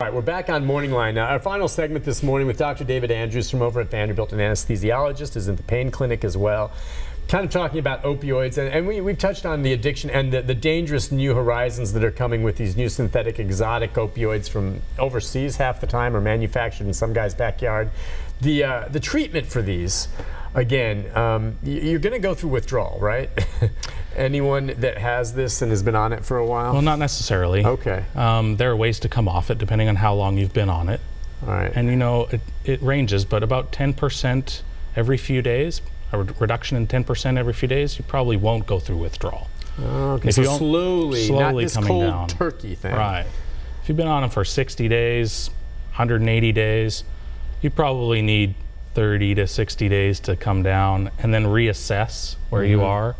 All right, we're back on Morning Line. Now, our final segment this morning with Dr. David Edwards from over at Vanderbilt, an anesthesiologist, is in the pain clinic as well. Kind of talking about opioids, and, and we, we've touched on the addiction and the, the dangerous new horizons that are coming with these new synthetic exotic opioids from overseas half the time or manufactured in some guy's backyard. The, uh, the treatment for these, again, um, you're going to go through withdrawal, right? Anyone that has this and has been on it for a while? Well, not necessarily. Okay. Um, there are ways to come off it depending on how long you've been on it. All right. And you know, it, it ranges, but about 10% every few days, a re reduction in 10% every few days, you probably won't go through withdrawal. Okay, If so you slowly, slowly not this coming cold down. turkey thing. Right. If you've been on it for 60 days, 180 days, you probably need 30 to 60 days to come down and then reassess where you are.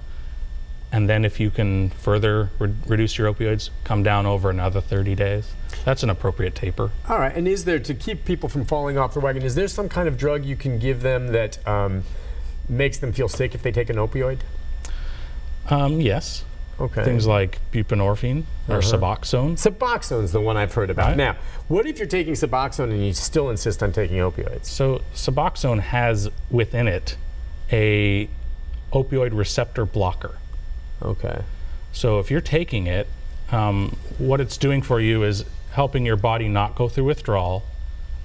And then if you can further re reduce your opioids, come down over another 30 days. That's an appropriate taper. All right, and is there, to keep people from falling off the wagon, is there some kind of drug you can give them that um, makes them feel sick if they take an opioid? Um, yes. Okay. Things like buprenorphine or Uh-huh. Suboxone. is the one I've heard about. Right. Now, what if you're taking Suboxone and you still insist on taking opioids? So Suboxone has within it a opioid receptor blocker. Okay. So if you're taking it, um, what it's doing for you is helping your body not go through withdrawal,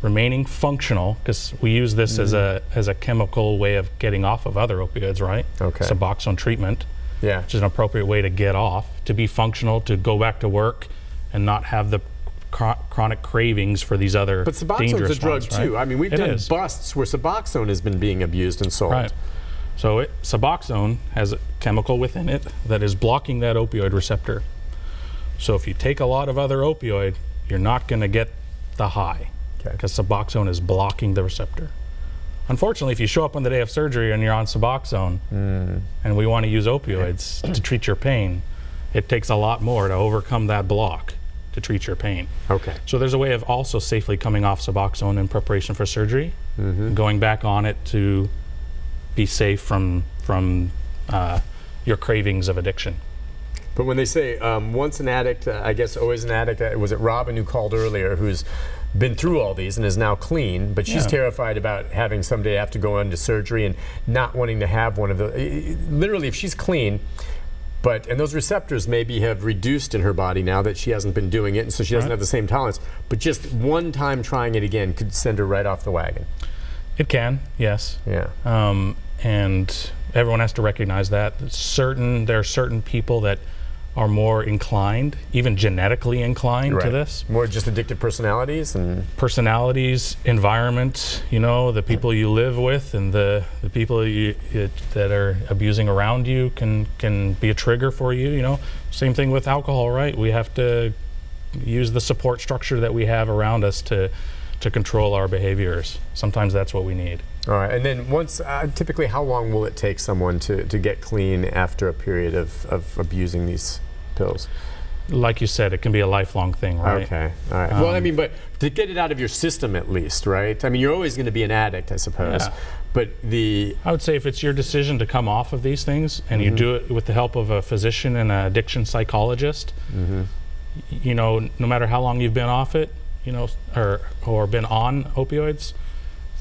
remaining functional, because we use this as a as a chemical way of getting off of other opioids, right? Okay. Suboxone treatment, Yeah. which is an appropriate way to get off, to be functional, to go back to work, and not have the chronic cravings for these other But Suboxone's dangerous a drug ones, right? too. I mean, we've It done is. busts where Suboxone has been being abused and sold. Right. So it, Suboxone has a chemical within it that is blocking that opioid receptor. So if you take a lot of other opioid, you're not going to get the high Okay. because Suboxone is blocking the receptor. Unfortunately, if you show up on the day of surgery and you're on Suboxone and we want to use opioids to treat your pain, it takes a lot more to overcome that block to treat your pain. Okay. So there's a way of also safely coming off Suboxone in preparation for surgery, going back on it to be safe from from uh, your cravings of addiction. But when they say um, once an addict, uh, I guess always an addict, uh, was it Robin who called earlier who's been through all these and is now clean, but she's Yeah. terrified about having someday have to go into surgery and not wanting to have one of the. Literally, if she's clean, but and those receptors maybe have reduced in her body now that she hasn't been doing it, and so she doesn't Right. have the same tolerance. But just one time trying it again could send her right off the wagon. It can, yes, Yeah. um, and everyone has to recognize that. Certain there are certain people that are more inclined, even genetically inclined to this. More just addictive personalities and. personalities, environment, you know, the people you live with and the, the people you, it, that are abusing around you can, can be a trigger for you, you know. Same thing with alcohol, right? We have to use the support structure that we have around us to, to control our behaviors. Sometimes that's what we need. All right, and then once, uh, typically, how long will it take someone to, to get clean after a period of, of abusing these pills? Like you said, it can be a lifelong thing, right? Okay, all right. well, I Um, mean, but to get it out of your system at least, right? I mean, you're always going to be an addict, I suppose. Yeah. But the, I would say if it's your decision to come off of these things and you mm-hmm. do it with the help of a physician and an addiction psychologist, mm-hmm. y- you know, no matter how long you've been off it, you know, or or been on opioids,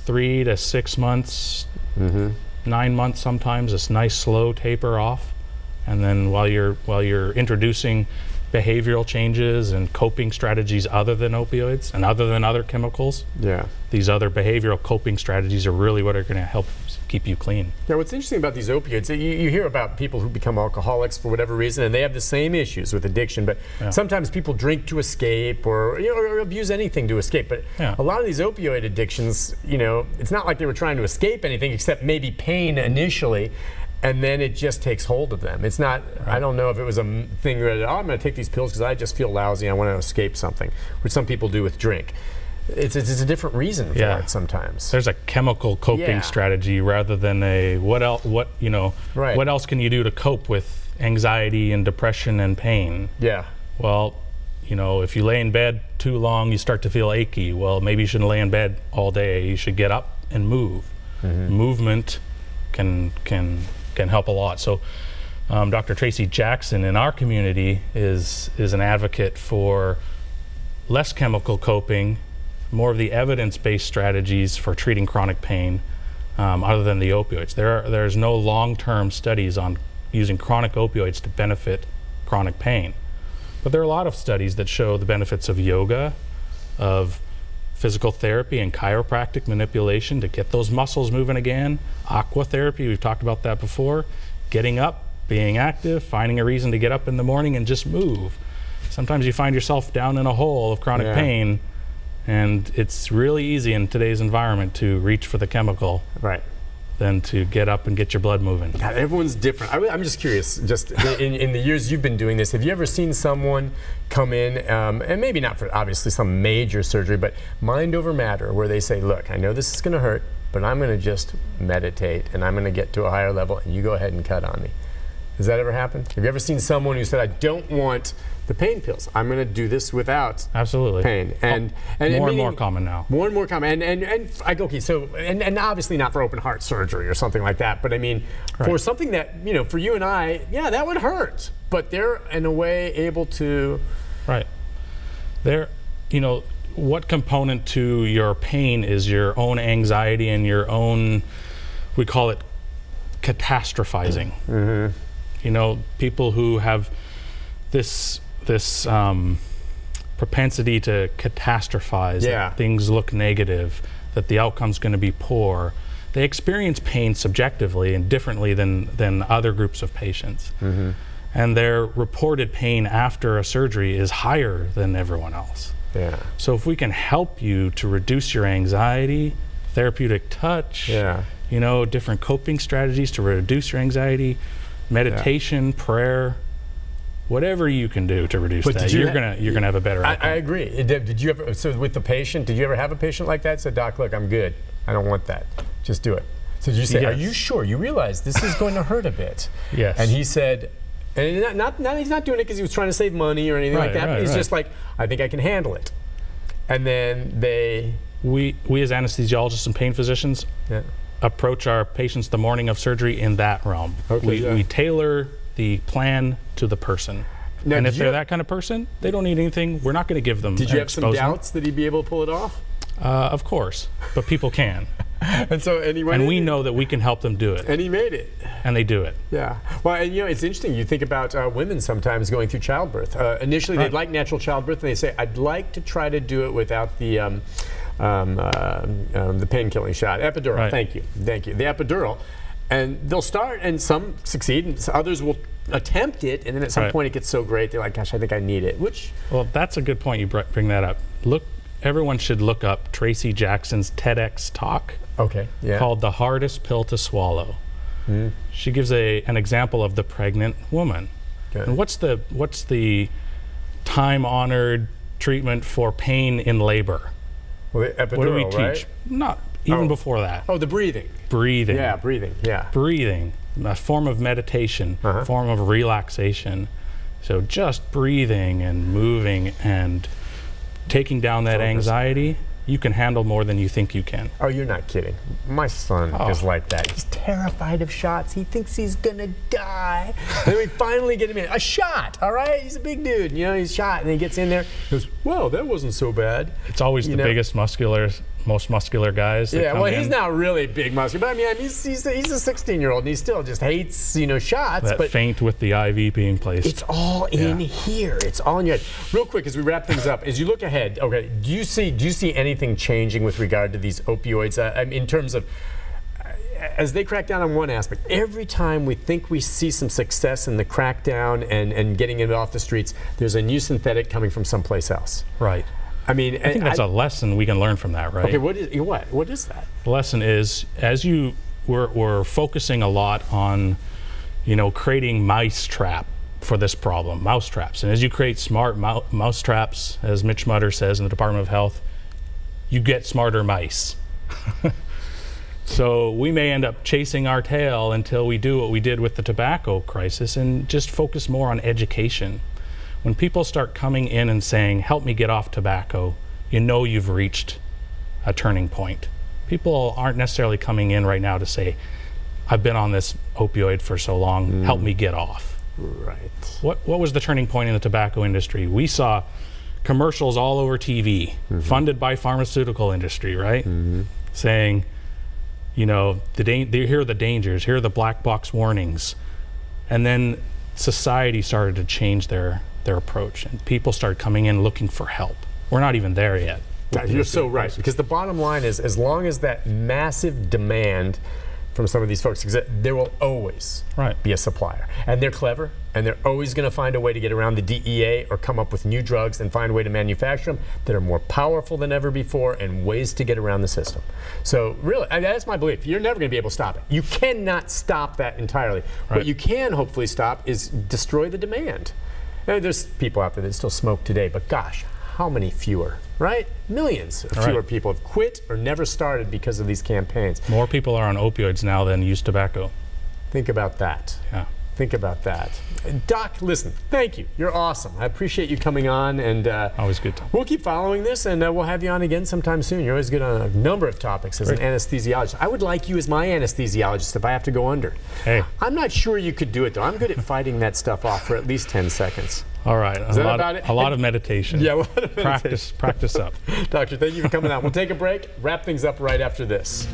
three to six months, mm-hmm. nine months sometimes, this nice slow taper off, and then while you're while you're introducing behavioral changes and coping strategies other than opioids and other than other chemicals, yeah. these other behavioral coping strategies are really what are going to help keep you clean. Now, what's interesting about these opioids, you, you hear about people who become alcoholics for whatever reason, and they have the same issues with addiction. But Yeah. sometimes people drink to escape, or you know, or abuse anything to escape. But Yeah. a lot of these opioid addictions, you know, it's not like they were trying to escape anything except maybe pain initially. And then it just takes hold of them. It's not, I don't know if it was a thing where, oh, I'm going to take these pills because I just feel lousy. I want to escape something, which some people do with drink. It's, it's, it's a different reason for Yeah. it sometimes. There's a chemical coping Yeah. strategy rather than a what else what you know Right. what else can you do to cope with anxiety and depression and pain? yeah. Well, you know, if you lay in bed too long, you start to feel achy. Well, maybe you shouldn't lay in bed all day. You should get up and move. Mm-hmm. Movement can can can help a lot. So, um, Dr. Tracy Jackson in our community is is an advocate for less chemical coping, more of the evidence-based strategies for treating chronic pain, um, other than the opioids. There are, there's no long-term studies on using chronic opioids to benefit chronic pain. But there are a lot of studies that show the benefits of yoga, of physical therapy and chiropractic manipulation to get those muscles moving again, aqua therapy, we've talked about that before, getting up, being active, finding a reason to get up in the morning and just move. Sometimes you find yourself down in a hole of chronic Yeah. pain, and it's really easy in today's environment to reach for the chemical Right. Than to get up and get your blood moving. God, everyone's different. I, am just curious. Just in, in the years you've been doing this, have you ever seen someone come in, um, and maybe not for obviously some major surgery, but mind over matter, where they say, "Look, I know this is going to hurt, but I'm going to just meditate, and I'm going to get to a higher level, and you go ahead and cut on me." Has that ever happened? Have you ever seen someone who said, "I don't want the pain pills. I'm going to do this without Absolutely. pain"? And, and more and more common now. more and more common. And and, and I go okay, so and, and obviously not for open heart surgery or something like that. But I mean, for something that you know, for you and I, yeah, that would hurt. But they're in a way able to. Right. There, you know, what component to your pain is your own anxiety and your own, we call it catastrophizing. Mm-hmm. You know, people who have this this um, propensity to catastrophize. that Yeah. things look negative. That the outcome's going to be poor. They experience pain subjectively and differently than than other groups of patients Mm-hmm. and their reported pain after a surgery is higher than everyone else. Yeah. So if we can help you to reduce your anxiety, therapeutic touch, Yeah. you know, different coping strategies to reduce your anxiety, meditation, prayer, whatever you can do to reduce But that, you you're ha- gonna you're gonna have a better I, outcome. I agree. Did, did you ever? So with the patient, did you ever have a patient like that? Said, "Doc, look, I'm good. I don't want that. Just do it." So did you say, "Are you sure? You realize this is going to hurt a bit?" Yes. And he said. And not, not, not he's not doing it because he was trying to save money or anything like that. right, he's right. just like, I think I can handle it. And then they, we we as anesthesiologists and pain physicians yeah. Approach our patients the morning of surgery in that realm. Okay, we, yeah. we tailor the plan to the person. Now, and if they're that kind of person, they don't need anything. We're not going to give them. Did you have some doubts that he'd be able to pull it off? Uh, of course, but people can, And so, and and we know that we can help them do it, and he made it. and they do it. Yeah. Well, and you know, it's interesting. You think about uh, women sometimes going through childbirth. Uh, initially, Right. they'd like natural childbirth, and they say, "I'd like to try to do it without the." Um, um, uh, um, the pain-killing shot, epidural. Right. Thank you, thank you. The epidural, and they'll start, and some succeed, and others will attempt it, and then at some Right. point it gets so great they're like, "Gosh, I think I need it." Which, Well, that's a good point. You bring that up. Look, everyone should look up Tracy Jackson's TEDx talk okay, yeah, called "The Hardest Pill to Swallow." She gives a an example of the pregnant woman. Okay. And what's the what's the time-honored treatment for pain in labor? Well, the epidural, What do we right? teach? Not even Oh. before that. Oh, the breathing. Breathing. Yeah, breathing. Yeah. Breathing, a form of meditation, Uh-huh. a form of relaxation. So just breathing and moving and taking down that Focus. anxiety, you can handle more than you think you can. Oh, you're not kidding. My son Oh. is like that. He's terrified of shots. He thinks he's gonna die. then we finally get him in. A shot, all right? He's a big dude. You know, he's shot. And he gets in there. He goes, Well, that wasn't so bad. It's always You the know- biggest muscular, most muscular guys. Yeah, well, he's not really big muscular, but I mean, I mean he's, he's, a, he's a 16 year old and he still just hates, you know, shots. that but faint with the IV being placed. It's all in here. It's all in your head. Real quick, as we wrap things up, as you look ahead, okay, do you see do you see anything changing with regard to these opioids? Uh, I mean, in terms of as they crack down on one aspect, every time we think we see some success in the crackdown and, and getting it off the streets, there's a new synthetic coming from someplace else. right. I mean, I think that's a lesson we can learn from that, right? okay. What is what? What is that? The lesson is as you we're, we're focusing a lot on you know creating mice trap for this problem mouse traps and as you create smart mou- mouse traps as mitch mutter says in the department of health you get smarter mice so we may end up chasing our tail until we do what we did with the tobacco crisis and just focus more on education when people start coming in and saying help me get off tobacco you know you've reached a turning point. People aren't necessarily coming in right now to say, I've been on this opioid for so long, help me get off. Right. What, what was the turning point in the tobacco industry? We saw commercials all over TV, mm-hmm. funded by pharmaceutical industry, right? Mm-hmm. Saying, you know, the da- the- here are the dangers, here are the black box warnings, and then society started to change their their approach, and people start coming in looking for help. We're not even there yet. Yeah, You're so right. Because the bottom line is, as long as that massive demand from some of these folks exists, there will always Right. be a supplier. And they're clever, and they're always going to find a way to get around the DEA or come up with new drugs and find a way to manufacture them that are more powerful than ever before and ways to get around the system. So, really, and that's my belief. You're never going to be able to stop it. You cannot stop that entirely. What you can hopefully stop is destroy the demand. There's people out there that still smoke today, but gosh, how many fewer, right? Millions of fewer Right. people have quit or never started because of these campaigns. More people are on opioids now than use tobacco. Think about that. Yeah. Think about that. Doc, listen, thank you. You're awesome. I appreciate you coming on, and uh, Always good. To- we'll keep following this, and uh, we'll have you on again sometime soon. You're always good on a number of topics as an anesthesiologist. I would like you as my anesthesiologist if I have to go under. Hey. I'm not sure you could do it, though. I'm good at fighting that stuff off for at least 10 seconds. All right. A that lot, about of, it? a lot of meditation. Yeah, a lot of practice, practice up. Doctor, thank you for coming on. We'll take a break, wrap things up right after this.